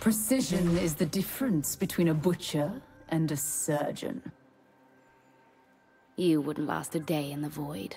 Precision is the difference between a butcher and a surgeon. You wouldn't last a day in the void.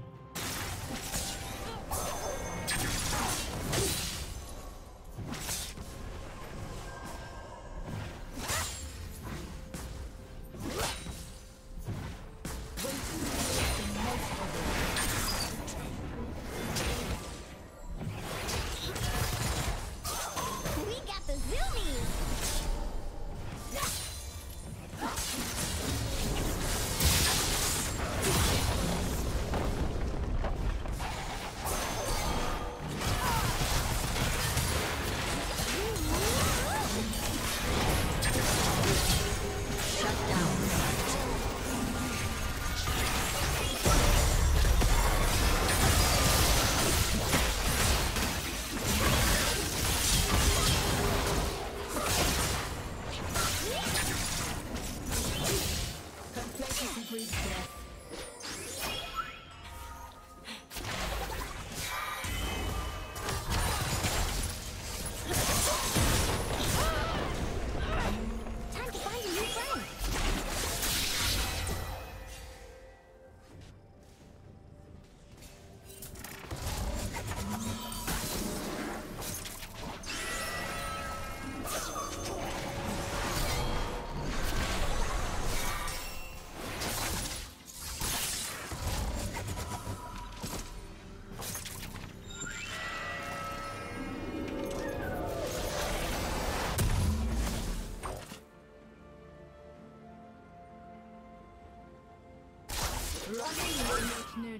Running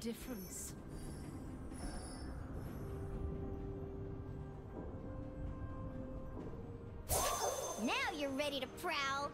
difference. Now you're ready to prowl.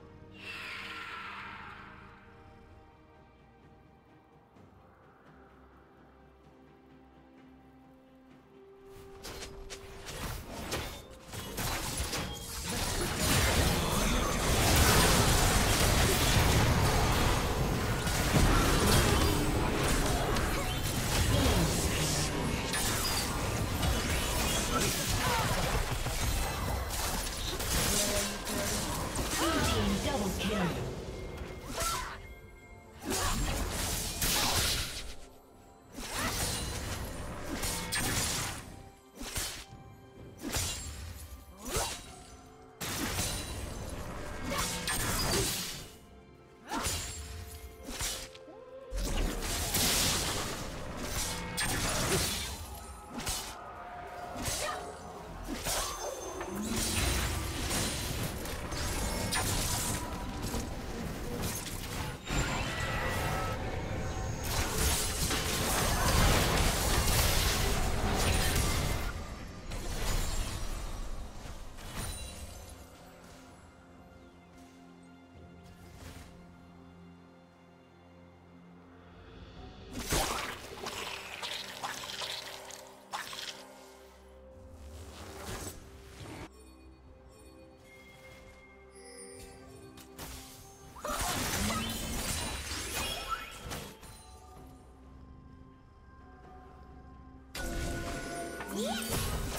Yes!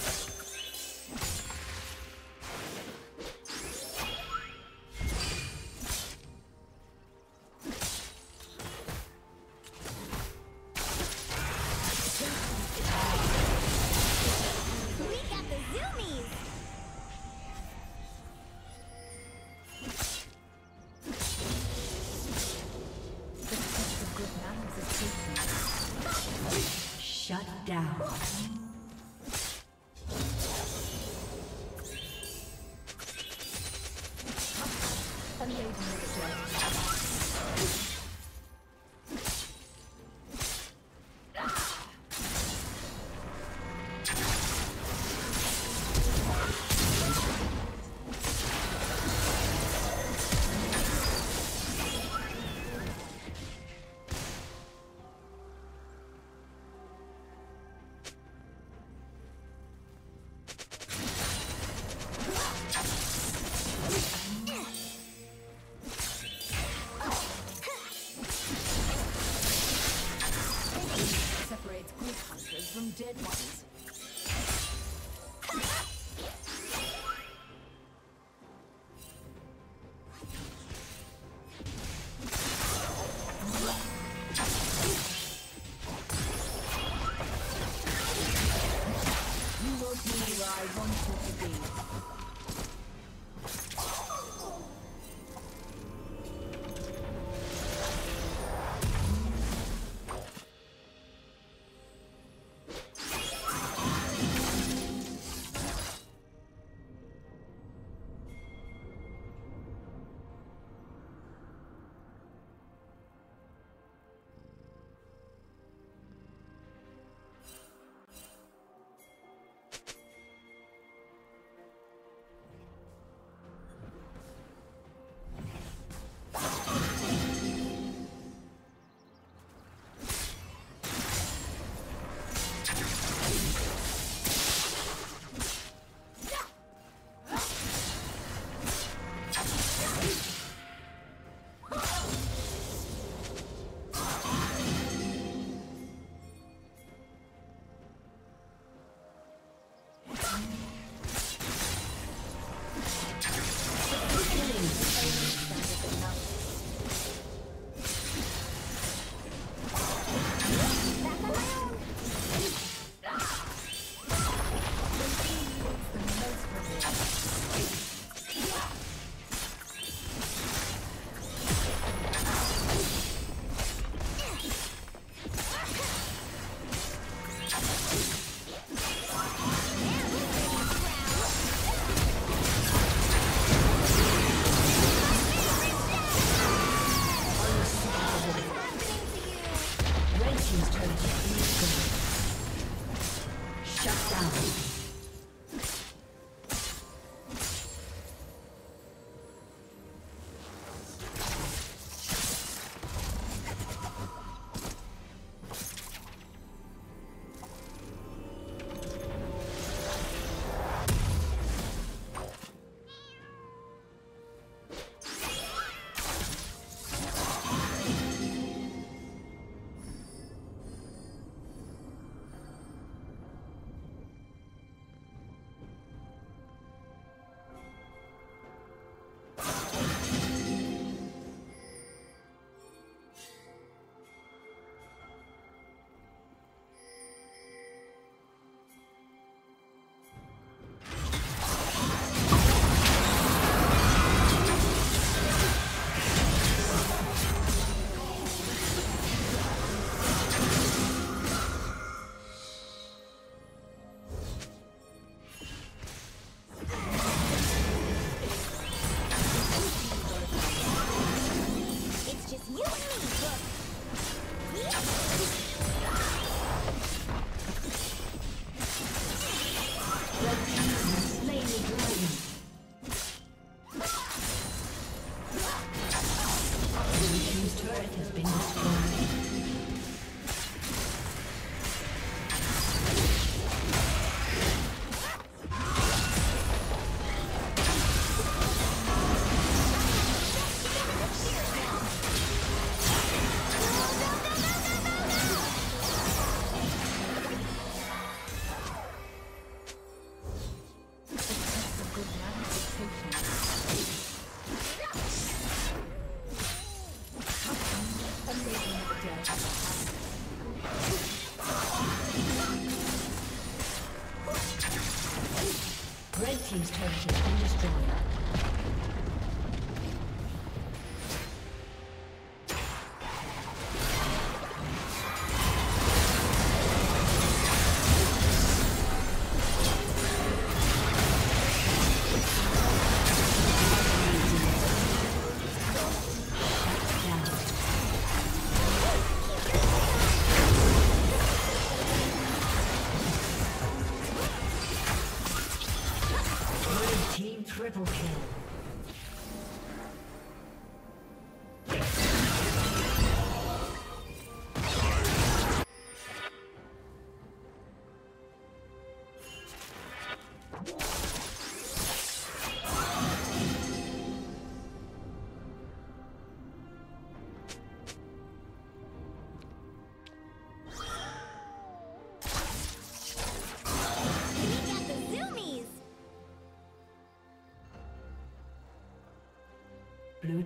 from dead ones.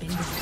been destroyed.